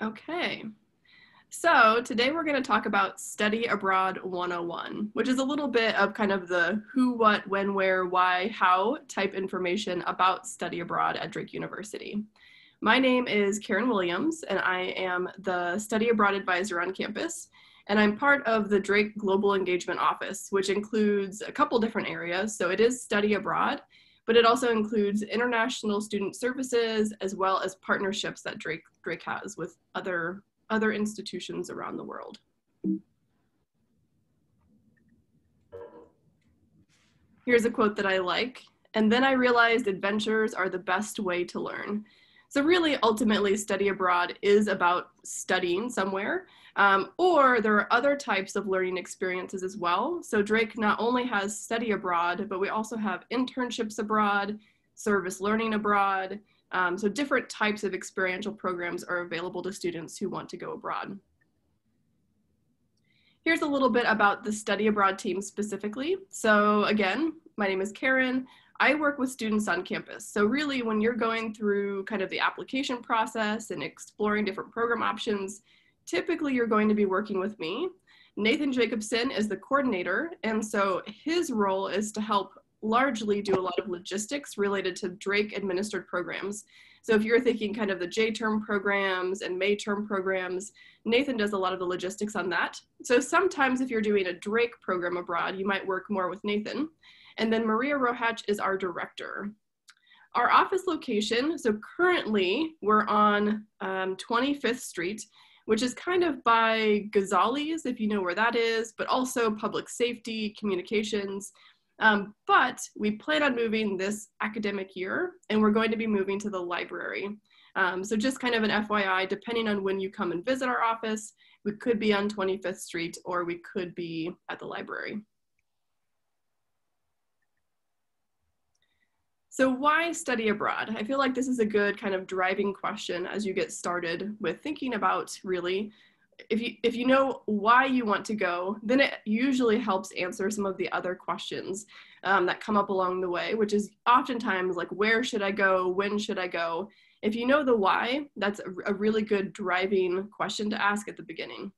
Okay. So today we're going to talk about Study Abroad 101, which is a little bit of kind of the who, what, when, where, why, how type information about study abroad at Drake University. My name is Karen Williams, and I am the Study Abroad Advisor on campus. And I'm part of the Drake Global Engagement Office, which includes a couple different areas. So it is study abroad, but it also includes international student services as well as partnerships that Drake, Drake has with other other institutions around the world. Here's a quote that I like. And then I realized adventures are the best way to learn. So really, ultimately, study abroad is about studying somewhere, um, or there are other types of learning experiences as well. So Drake not only has study abroad, but we also have internships abroad, service learning abroad, um, so different types of experiential programs are available to students who want to go abroad. Here's a little bit about the study abroad team specifically. So again, my name is Karen. I work with students on campus. So really when you're going through kind of the application process and exploring different program options, typically you're going to be working with me. Nathan Jacobson is the coordinator. And so his role is to help largely do a lot of logistics related to Drake administered programs. So if you're thinking kind of the J term programs and May term programs, Nathan does a lot of the logistics on that. So sometimes if you're doing a Drake program abroad, you might work more with Nathan. And then Maria Rohatch is our director. Our office location, so currently we're on um, 25th Street, which is kind of by Ghazali's, if you know where that is, but also public safety, communications. Um, but we plan on moving this academic year and we're going to be moving to the library. Um, so just kind of an FYI, depending on when you come and visit our office, we could be on 25th Street or we could be at the library. So why study abroad? I feel like this is a good kind of driving question as you get started with thinking about really if you if you know why you want to go then it usually helps answer some of the other questions um, that come up along the way which is oftentimes like where should i go? When should i go? If you know the why that's a, a really good driving question to ask at the beginning.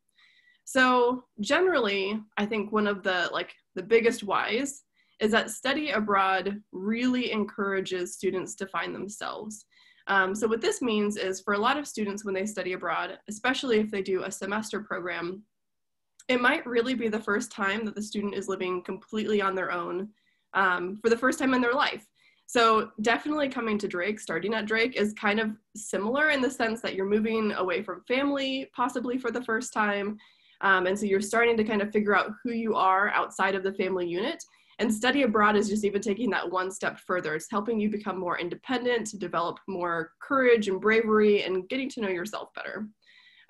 So generally i think one of the like the biggest whys is that study abroad really encourages students to find themselves um, so what this means is for a lot of students when they study abroad, especially if they do a semester program, it might really be the first time that the student is living completely on their own um, for the first time in their life. So definitely coming to Drake, starting at Drake is kind of similar in the sense that you're moving away from family possibly for the first time. Um, and so you're starting to kind of figure out who you are outside of the family unit. And study abroad is just even taking that one step further. It's helping you become more independent, to develop more courage and bravery, and getting to know yourself better.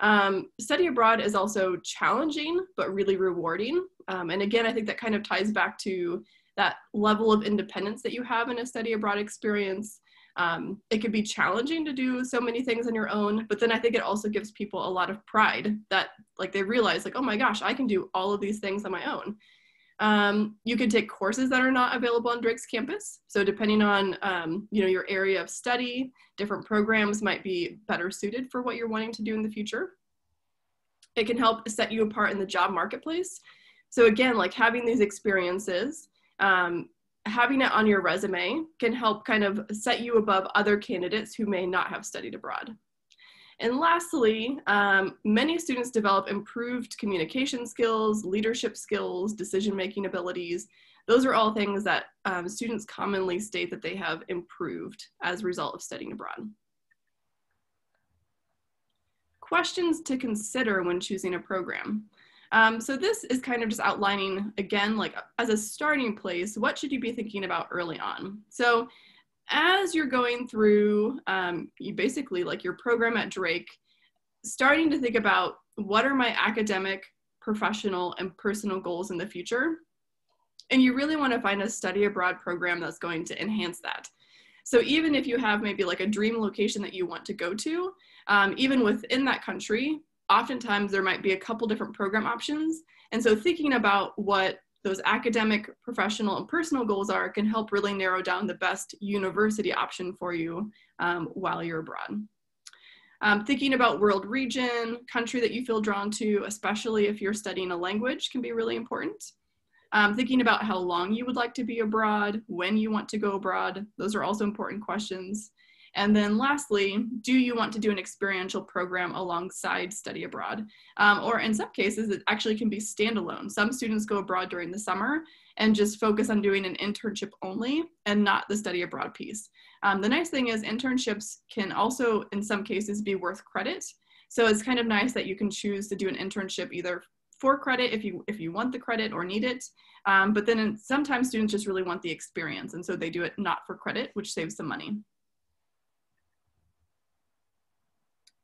Um, study abroad is also challenging, but really rewarding. Um, and again, I think that kind of ties back to that level of independence that you have in a study abroad experience. Um, it can be challenging to do so many things on your own, but then I think it also gives people a lot of pride that like they realize like, oh my gosh, I can do all of these things on my own. Um, you can take courses that are not available on Drake's campus. So depending on um, you know your area of study, different programs might be better suited for what you're wanting to do in the future. It can help set you apart in the job marketplace. So again, like having these experiences, um, having it on your resume can help kind of set you above other candidates who may not have studied abroad. And lastly, um, many students develop improved communication skills, leadership skills, decision-making abilities. Those are all things that um, students commonly state that they have improved as a result of studying abroad. Questions to consider when choosing a program. Um, so this is kind of just outlining, again, like as a starting place, what should you be thinking about early on? So as you're going through um, you basically like your program at Drake, starting to think about what are my academic, professional, and personal goals in the future. And you really want to find a study abroad program that's going to enhance that. So even if you have maybe like a dream location that you want to go to, um, even within that country, oftentimes there might be a couple different program options. And so thinking about what those academic, professional, and personal goals are can help really narrow down the best university option for you um, while you're abroad. Um, thinking about world region, country that you feel drawn to, especially if you're studying a language, can be really important. Um, thinking about how long you would like to be abroad, when you want to go abroad, those are also important questions. And then lastly, do you want to do an experiential program alongside study abroad? Um, or in some cases, it actually can be standalone. Some students go abroad during the summer and just focus on doing an internship only and not the study abroad piece. Um, the nice thing is internships can also, in some cases, be worth credit. So it's kind of nice that you can choose to do an internship either for credit if you if you want the credit or need it. Um, but then sometimes students just really want the experience, and so they do it not for credit, which saves some money.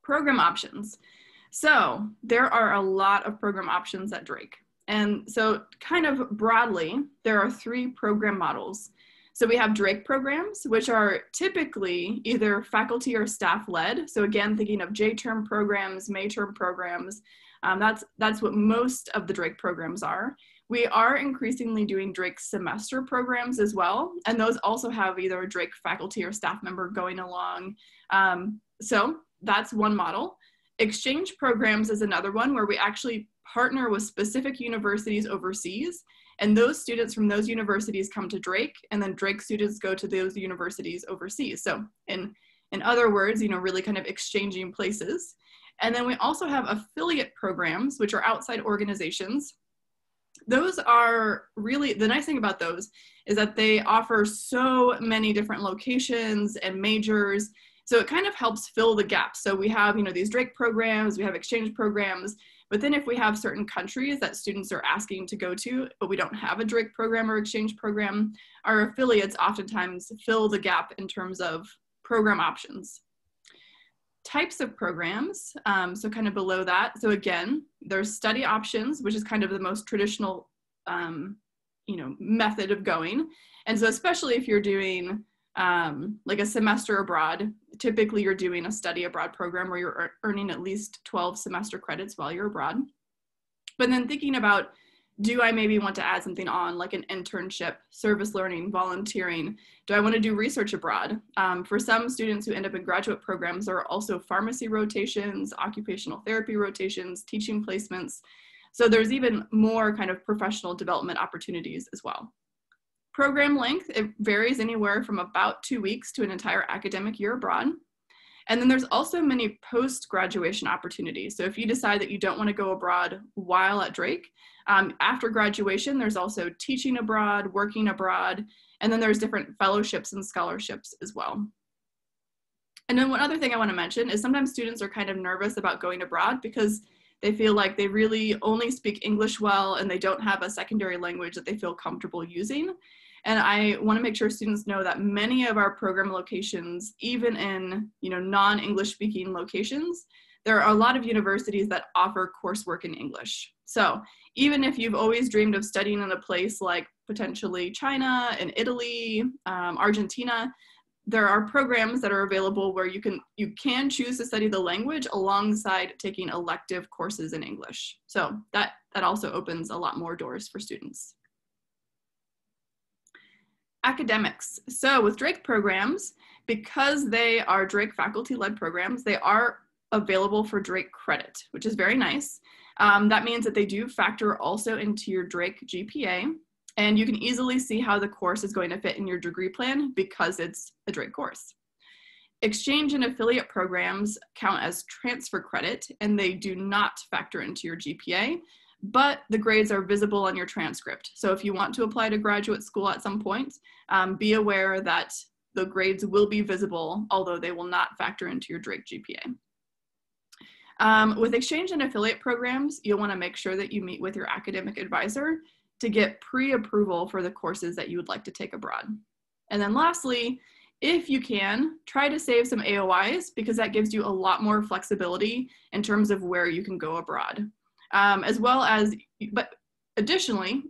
Program options. So there are a lot of program options at Drake. And so kind of broadly, there are three program models. So we have Drake programs, which are typically either faculty or staff led. So again, thinking of J-term programs, May-term programs, um, that's, that's what most of the Drake programs are. We are increasingly doing Drake semester programs as well, and those also have either a Drake faculty or staff member going along. Um, so that's one model. Exchange programs is another one where we actually partner with specific universities overseas, and those students from those universities come to Drake, and then Drake students go to those universities overseas. So in, in other words, you know, really kind of exchanging places. And then we also have affiliate programs, which are outside organizations. Those are really, the nice thing about those is that they offer so many different locations and majors. So it kind of helps fill the gaps. So we have, you know, these Drake programs, we have exchange programs, but then if we have certain countries that students are asking to go to, but we don't have a Drake program or exchange program, our affiliates oftentimes fill the gap in terms of program options types of programs. Um, so kind of below that. So again, there's study options, which is kind of the most traditional, um, you know, method of going. And so especially if you're doing um, like a semester abroad, typically you're doing a study abroad program where you're earning at least 12 semester credits while you're abroad. But then thinking about do I maybe want to add something on like an internship, service learning, volunteering? Do I want to do research abroad? Um, for some students who end up in graduate programs, there are also pharmacy rotations, occupational therapy rotations, teaching placements. So there's even more kind of professional development opportunities as well. Program length, it varies anywhere from about two weeks to an entire academic year abroad. And then there's also many post-graduation opportunities. So if you decide that you don't want to go abroad while at Drake, um, after graduation, there's also teaching abroad, working abroad, and then there's different fellowships and scholarships as well. And then one other thing I want to mention is sometimes students are kind of nervous about going abroad because they feel like they really only speak English well and they don't have a secondary language that they feel comfortable using. And I want to make sure students know that many of our program locations, even in you know non-English speaking locations, there are a lot of universities that offer coursework in English. So even if you've always dreamed of studying in a place like potentially China and Italy, um, Argentina, there are programs that are available where you can you can choose to study the language alongside taking elective courses in English. So that that also opens a lot more doors for students academics. So with Drake programs, because they are Drake faculty-led programs, they are available for Drake credit, which is very nice. Um, that means that they do factor also into your Drake GPA, and you can easily see how the course is going to fit in your degree plan because it's a Drake course. Exchange and affiliate programs count as transfer credit, and they do not factor into your GPA, but the grades are visible on your transcript. So if you want to apply to graduate school at some point, um, be aware that the grades will be visible, although they will not factor into your Drake GPA. Um, with exchange and affiliate programs, you'll want to make sure that you meet with your academic advisor to get pre-approval for the courses that you would like to take abroad. And then lastly, if you can, try to save some AOIs because that gives you a lot more flexibility in terms of where you can go abroad um, as well as, but additionally,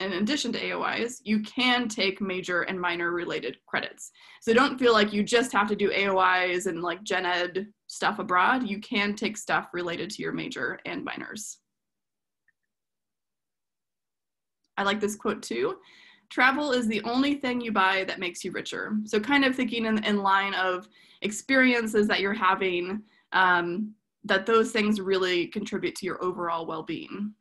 in addition to AOIs, you can take major and minor related credits. So don't feel like you just have to do AOIs and like gen ed stuff abroad. You can take stuff related to your major and minors. I like this quote too. Travel is the only thing you buy that makes you richer. So kind of thinking in, in line of experiences that you're having um, that those things really contribute to your overall well-being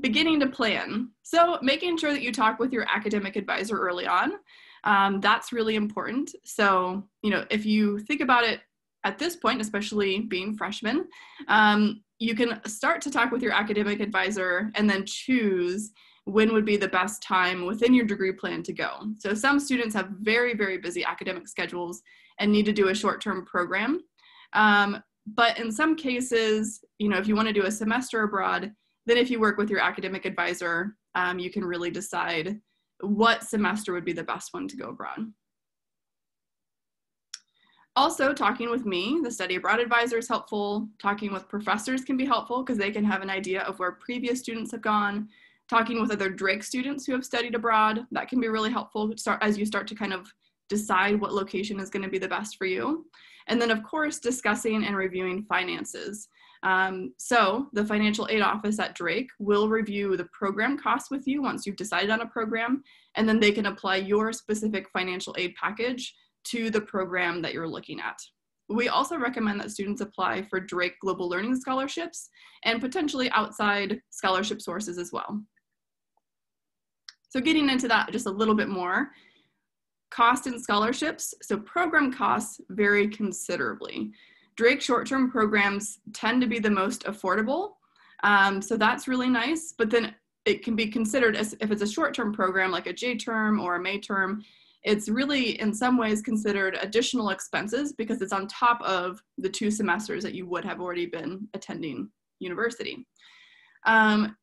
beginning to plan so making sure that you talk with your academic advisor early on um, that's really important so you know if you think about it at this point especially being freshmen um, you can start to talk with your academic advisor and then choose when would be the best time within your degree plan to go. So some students have very, very busy academic schedules and need to do a short-term program. Um, but in some cases, you know, if you want to do a semester abroad, then if you work with your academic advisor, um, you can really decide what semester would be the best one to go abroad. Also, talking with me, the study abroad advisor is helpful. Talking with professors can be helpful because they can have an idea of where previous students have gone talking with other Drake students who have studied abroad. That can be really helpful as you start to kind of decide what location is going to be the best for you. And then, of course, discussing and reviewing finances. Um, so the financial aid office at Drake will review the program costs with you once you've decided on a program, and then they can apply your specific financial aid package to the program that you're looking at. We also recommend that students apply for Drake Global Learning Scholarships and potentially outside scholarship sources as well. So getting into that just a little bit more, cost and scholarships. So program costs vary considerably. Drake short-term programs tend to be the most affordable. Um, so that's really nice, but then it can be considered as if it's a short-term program like a J term or a May term, it's really in some ways considered additional expenses because it's on top of the two semesters that you would have already been attending university. Um,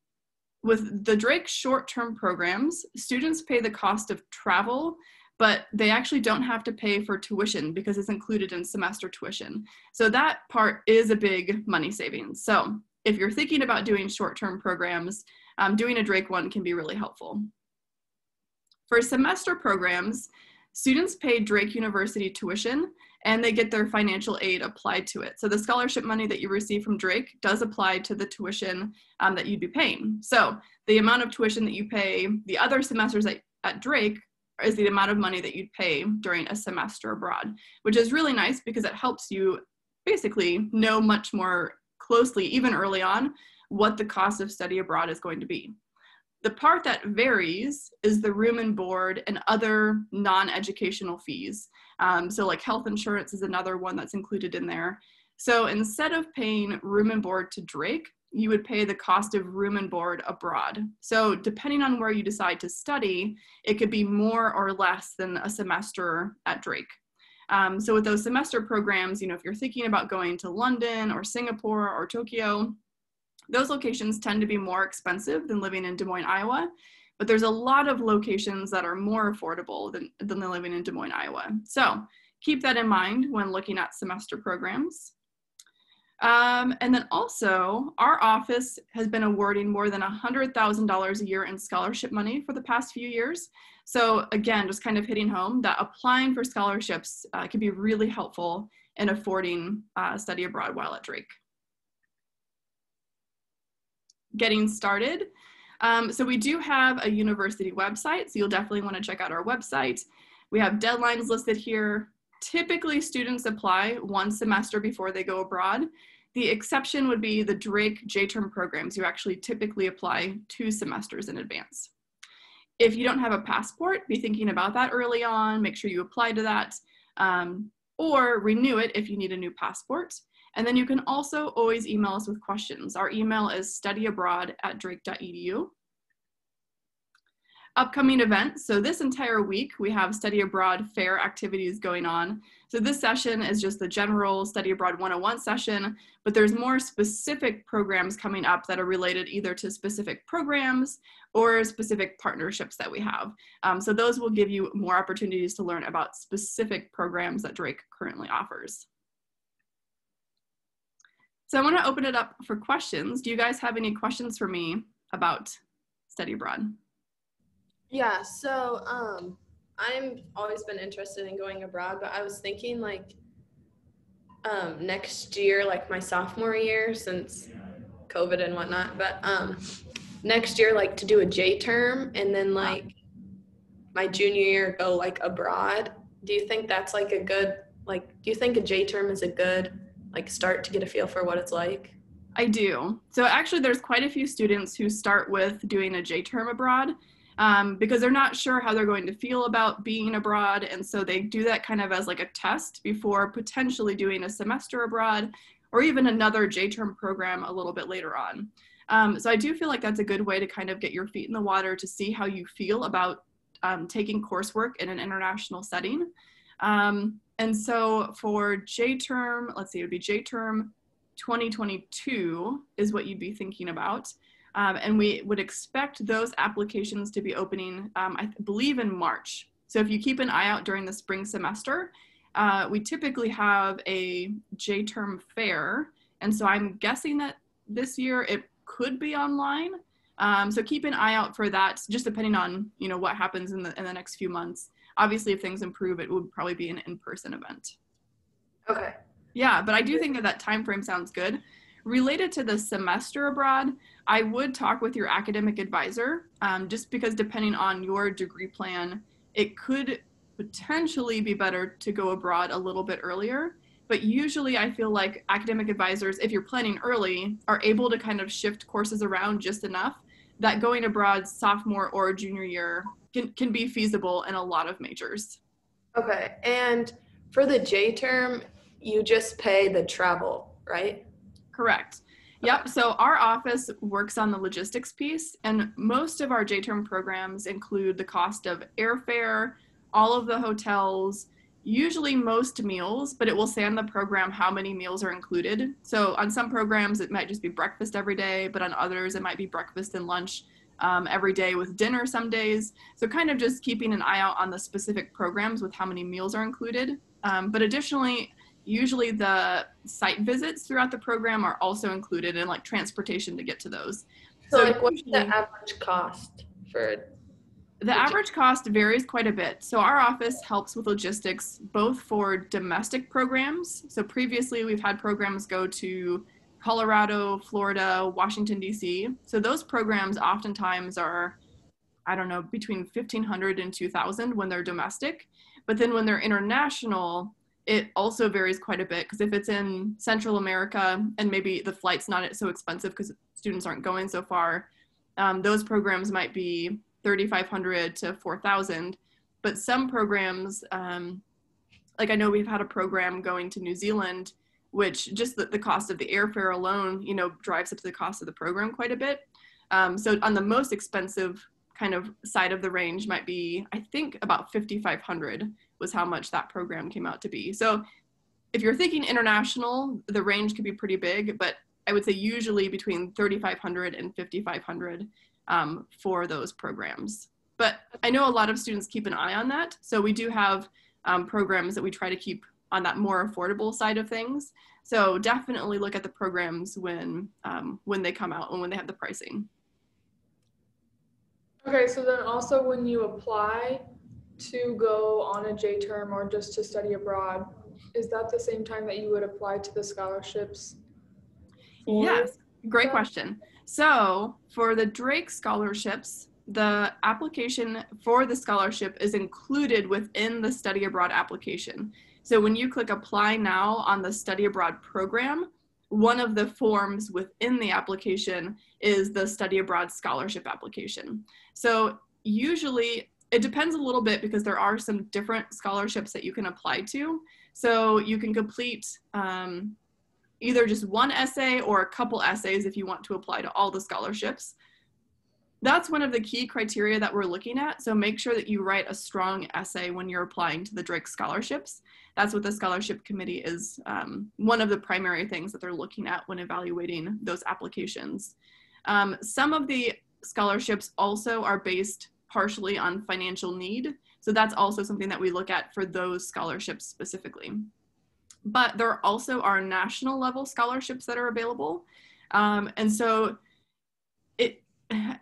with the Drake short-term programs, students pay the cost of travel, but they actually don't have to pay for tuition because it's included in semester tuition. So that part is a big money savings. So if you're thinking about doing short-term programs, um, doing a Drake one can be really helpful. For semester programs, students pay Drake University tuition and they get their financial aid applied to it. So the scholarship money that you receive from Drake does apply to the tuition um, that you'd be paying. So the amount of tuition that you pay the other semesters at, at Drake is the amount of money that you'd pay during a semester abroad, which is really nice because it helps you basically know much more closely, even early on, what the cost of study abroad is going to be. The part that varies is the room and board and other non-educational fees. Um, so like health insurance is another one that's included in there. So instead of paying room and board to Drake, you would pay the cost of room and board abroad. So depending on where you decide to study, it could be more or less than a semester at Drake. Um, so with those semester programs, you know, if you're thinking about going to London or Singapore or Tokyo, those locations tend to be more expensive than living in Des Moines, Iowa, but there's a lot of locations that are more affordable than, than living in Des Moines, Iowa. So keep that in mind when looking at semester programs. Um, and then also, our office has been awarding more than $100,000 a year in scholarship money for the past few years. So again, just kind of hitting home that applying for scholarships uh, can be really helpful in affording uh, study abroad while at Drake getting started. Um, so we do have a university website, so you'll definitely want to check out our website. We have deadlines listed here. Typically, students apply one semester before they go abroad. The exception would be the Drake J-term programs. You actually typically apply two semesters in advance. If you don't have a passport, be thinking about that early on. Make sure you apply to that um, or renew it if you need a new passport. And then you can also always email us with questions. Our email is studyabroad at drake.edu. Upcoming events. So this entire week, we have study abroad fair activities going on. So this session is just the general study abroad 101 session, but there's more specific programs coming up that are related either to specific programs or specific partnerships that we have. Um, so those will give you more opportunities to learn about specific programs that Drake currently offers. So I want to open it up for questions. Do you guys have any questions for me about study abroad? Yeah, so um, I'm always been interested in going abroad, but I was thinking like um, next year, like my sophomore year, since COVID and whatnot, but um, next year, like to do a J term and then like my junior year go like abroad. Do you think that's like a good like do you think a J term is a good like start to get a feel for what it's like? I do. So actually, there's quite a few students who start with doing a J term abroad um, because they're not sure how they're going to feel about being abroad, and so they do that kind of as like a test before potentially doing a semester abroad or even another J term program a little bit later on. Um, so I do feel like that's a good way to kind of get your feet in the water to see how you feel about um, taking coursework in an international setting. Um, and so for J term, let's see, it would be J term 2022 is what you'd be thinking about. Um, and we would expect those applications to be opening, um, I believe, in March. So if you keep an eye out during the spring semester, uh, we typically have a J term fair. And so I'm guessing that this year it could be online. Um, so keep an eye out for that, just depending on you know what happens in the in the next few months. Obviously, if things improve, it would probably be an in-person event. Okay. Yeah, but I do think that that time frame sounds good. Related to the semester abroad, I would talk with your academic advisor, um, just because depending on your degree plan, it could potentially be better to go abroad a little bit earlier. But usually, I feel like academic advisors, if you're planning early, are able to kind of shift courses around just enough that going abroad sophomore or junior year can, can be feasible in a lot of majors. Okay. And for the J term, you just pay the travel, right? Correct. Yep. So our office works on the logistics piece, and most of our J term programs include the cost of airfare, all of the hotels, usually most meals, but it will say on the program how many meals are included. So on some programs, it might just be breakfast every day, but on others, it might be breakfast and lunch um, every day with dinner some days. So kind of just keeping an eye out on the specific programs with how many meals are included. Um, but additionally, usually the site visits throughout the program are also included in like transportation to get to those. So, so like what's the average cost for the average cost varies quite a bit. So, our office helps with logistics both for domestic programs. So, previously we've had programs go to Colorado, Florida, Washington, D.C. So, those programs oftentimes are, I don't know, between 1500 and 2000 when they're domestic. But then when they're international, it also varies quite a bit because if it's in Central America and maybe the flight's not so expensive because students aren't going so far, um, those programs might be 3,500 to 4,000. But some programs, um, like I know we've had a program going to New Zealand, which just the, the cost of the airfare alone, you know, drives up the cost of the program quite a bit. Um, so on the most expensive kind of side of the range might be, I think about 5,500 was how much that program came out to be. So if you're thinking international, the range could be pretty big, but I would say usually between 3,500 and 5,500 um, for those programs. But I know a lot of students keep an eye on that. So we do have um, programs that we try to keep on that more affordable side of things. So definitely look at the programs when um, when they come out and when they have the pricing. Okay, so then also when you apply to go on a J term or just to study abroad, is that the same time that you would apply to the scholarships? Yes, great question. So for the Drake scholarships, the application for the scholarship is included within the study abroad application. So when you click apply now on the study abroad program, one of the forms within the application is the study abroad scholarship application. So usually it depends a little bit because there are some different scholarships that you can apply to. So you can complete um, either just one essay or a couple essays if you want to apply to all the scholarships. That's one of the key criteria that we're looking at. So make sure that you write a strong essay when you're applying to the Drake scholarships. That's what the scholarship committee is um, one of the primary things that they're looking at when evaluating those applications. Um, some of the scholarships also are based partially on financial need. So that's also something that we look at for those scholarships specifically but there also are national level scholarships that are available. Um, and so it,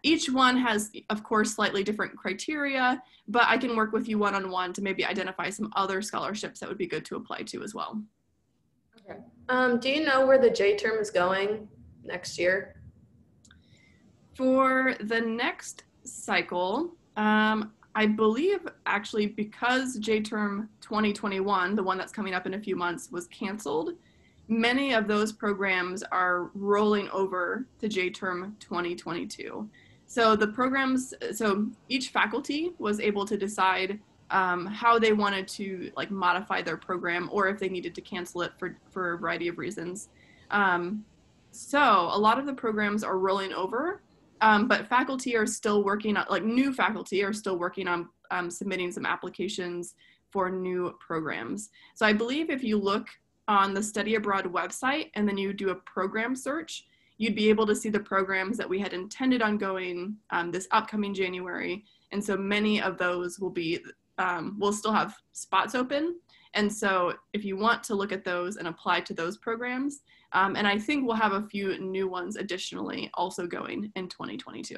each one has, of course, slightly different criteria, but I can work with you one on one to maybe identify some other scholarships that would be good to apply to as well. Okay. Um, do you know where the J term is going next year? For the next cycle, um, I believe actually because J term 2021, the one that's coming up in a few months, was canceled, many of those programs are rolling over to J term 2022. So the programs, so each faculty was able to decide um, how they wanted to like modify their program or if they needed to cancel it for, for a variety of reasons. Um, so a lot of the programs are rolling over, um, but faculty are still working on, like new faculty are still working on um, submitting some applications for new programs. So I believe if you look on the Study Abroad website and then you do a program search, you'd be able to see the programs that we had intended on going um, this upcoming January. And so many of those will be, um, we'll still have spots open. And so if you want to look at those and apply to those programs, um, and I think we'll have a few new ones additionally also going in 2022.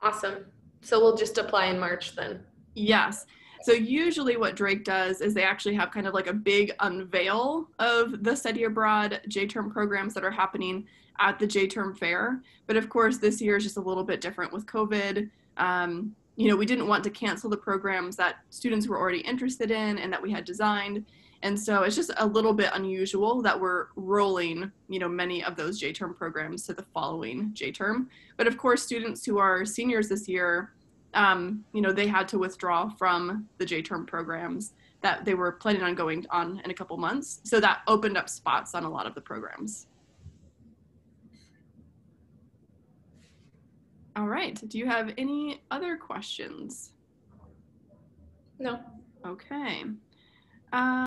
Awesome. So we'll just apply in March then. Yes. So usually what Drake does is they actually have kind of like a big unveil of the study abroad J-term programs that are happening at the J-term fair. But of course, this year is just a little bit different with COVID. Um, you know, we didn't want to cancel the programs that students were already interested in and that we had designed. And so it's just a little bit unusual that we're rolling, you know, many of those J-term programs to the following J-term. But of course, students who are seniors this year um, you know, they had to withdraw from the J-term programs that they were planning on going on in a couple months. So that opened up spots on a lot of the programs. All right. Do you have any other questions? No. Okay. Um,